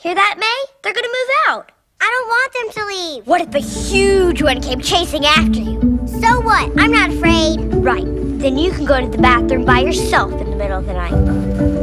Hear that, Mei? They're gonna move out. I don't want them to leave. What if a huge one came chasing after you? So what? I'm not afraid. Right. Then you can go to the bathroom by yourself in the middle of the night.